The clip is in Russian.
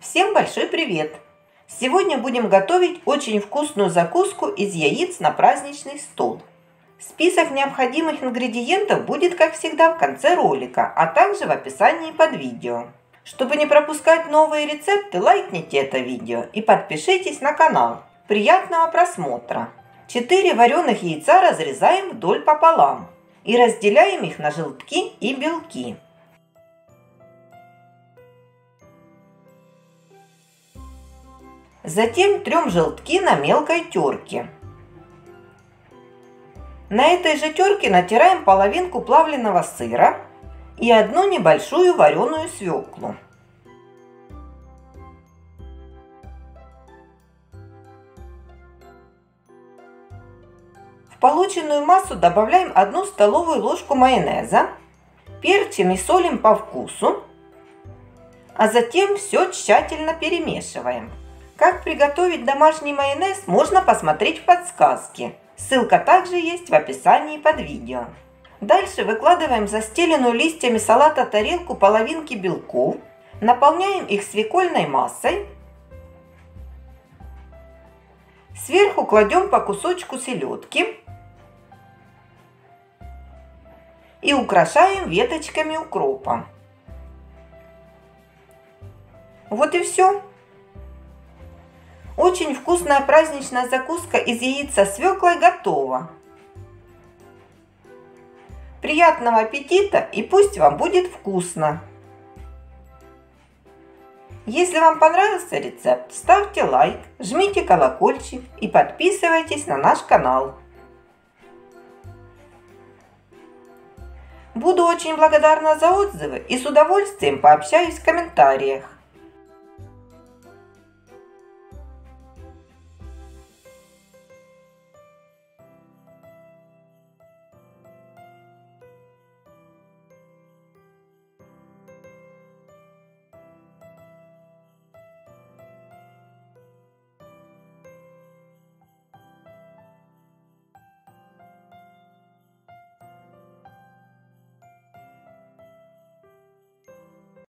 Всем большой привет! Сегодня будем готовить очень вкусную закуску из яиц на праздничный стол. Список необходимых ингредиентов будет, как всегда, в конце ролика, а также в описании под видео. Чтобы не пропускать новые рецепты, лайкните это видео и подпишитесь на канал. Приятного просмотра! 4 вареных яйца разрезаем вдоль пополам и разделяем их на желтки и белки. Затем трем желтки на мелкой терке. На этой же терке натираем половинку плавленного сыра и одну небольшую вареную свеклу. В полученную массу добавляем одну столовую ложку майонеза, перчим и солим по вкусу, а затем все тщательно перемешиваем. Как приготовить домашний майонез, можно посмотреть в подсказке. Ссылка также есть в описании под видео. Дальше выкладываем застеленную листьями салата тарелку половинки белков, наполняем их свекольной массой. Сверху кладем по кусочку селедки и украшаем веточками укропа. Вот и все. Очень вкусная праздничная закуска из яиц со свеклой готова. Приятного аппетита и пусть вам будет вкусно! Если вам понравился рецепт, ставьте лайк, жмите колокольчик и подписывайтесь на наш канал. Буду очень благодарна за отзывы и с удовольствием пообщаюсь в комментариях.